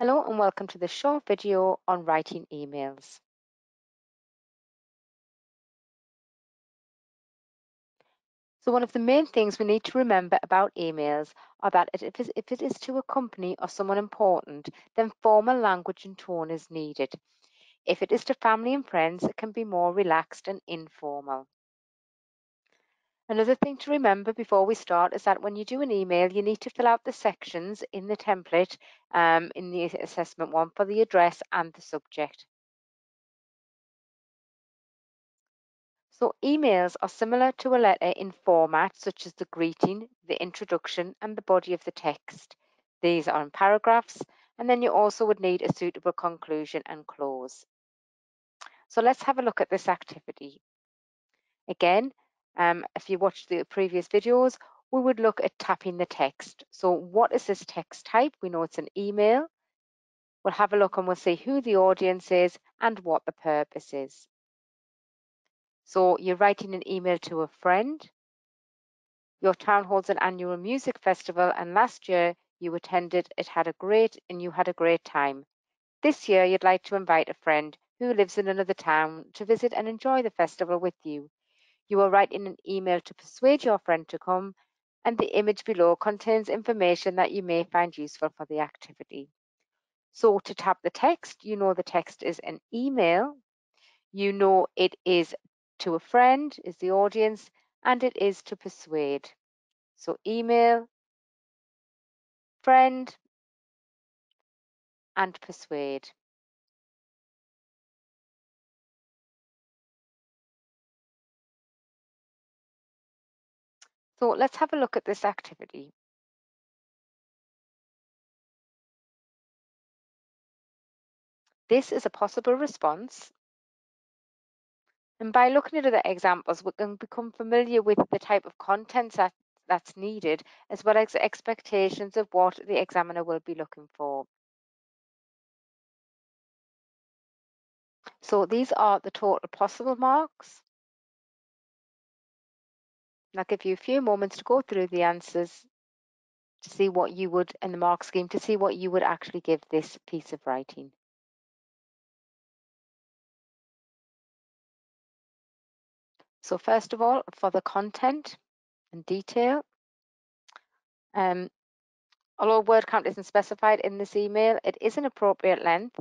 Hello and welcome to this short video on writing emails. So one of the main things we need to remember about emails are that if it is to a company or someone important, then formal language and tone is needed. If it is to family and friends, it can be more relaxed and informal. Another thing to remember before we start is that when you do an email, you need to fill out the sections in the template um, in the assessment one for the address and the subject. So emails are similar to a letter in format such as the greeting, the introduction and the body of the text. These are in paragraphs and then you also would need a suitable conclusion and close. So let's have a look at this activity. Again, um, if you watched the previous videos, we would look at tapping the text. So what is this text type? We know it's an email. We'll have a look and we'll see who the audience is and what the purpose is. So you're writing an email to a friend. Your town holds an annual music festival and last year you attended, it had a great and you had a great time. This year you'd like to invite a friend who lives in another town to visit and enjoy the festival with you. You will write in an email to persuade your friend to come, and the image below contains information that you may find useful for the activity. So to tap the text, you know the text is an email. You know it is to a friend, is the audience, and it is to persuade. So email, friend, and persuade. So let's have a look at this activity. This is a possible response. And by looking at other examples, we can become familiar with the type of content that, that's needed, as well as expectations of what the examiner will be looking for. So these are the total possible marks. I'll give you a few moments to go through the answers to see what you would, in the mark scheme, to see what you would actually give this piece of writing. So first of all, for the content and detail, um, although word count isn't specified in this email, it is an appropriate length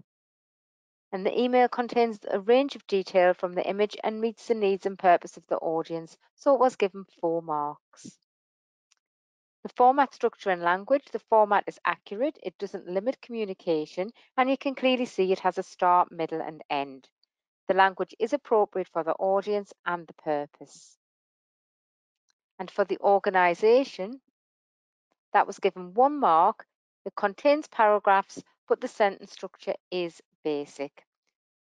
and the email contains a range of detail from the image and meets the needs and purpose of the audience, so it was given four marks. The format, structure and language, the format is accurate, it doesn't limit communication, and you can clearly see it has a start, middle and end. The language is appropriate for the audience and the purpose. And for the organisation, that was given one mark. It contains paragraphs, but the sentence structure is basic.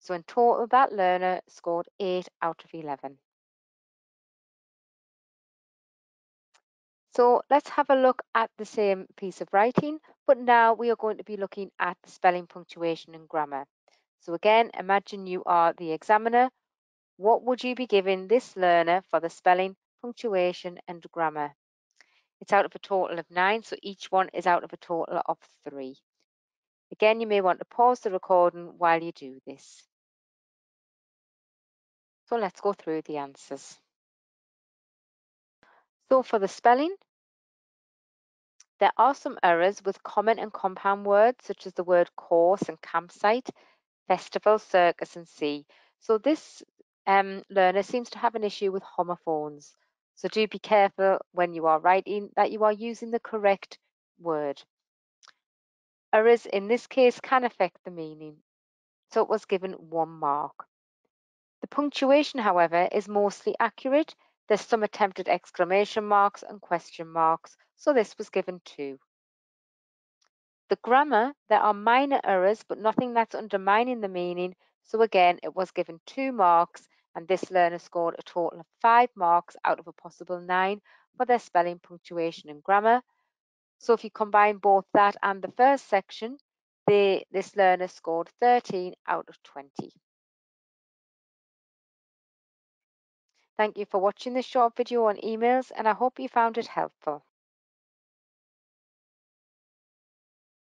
So in total, that learner scored 8 out of 11. So let's have a look at the same piece of writing, but now we are going to be looking at the spelling, punctuation and grammar. So again, imagine you are the examiner. What would you be giving this learner for the spelling, punctuation and grammar? It's out of a total of nine, so each one is out of a total of three. Again, you may want to pause the recording while you do this. So let's go through the answers. So for the spelling, there are some errors with common and compound words such as the word course and campsite, festival, circus and sea. So this um, learner seems to have an issue with homophones. So do be careful when you are writing that you are using the correct word. Errors in this case can affect the meaning. So it was given one mark. The punctuation, however, is mostly accurate. There's some attempted exclamation marks and question marks, so this was given two. The grammar, there are minor errors, but nothing that's undermining the meaning, so again, it was given two marks, and this learner scored a total of five marks out of a possible nine for their spelling, punctuation, and grammar. So if you combine both that and the first section, they, this learner scored 13 out of 20. Thank you for watching this short video on emails and I hope you found it helpful.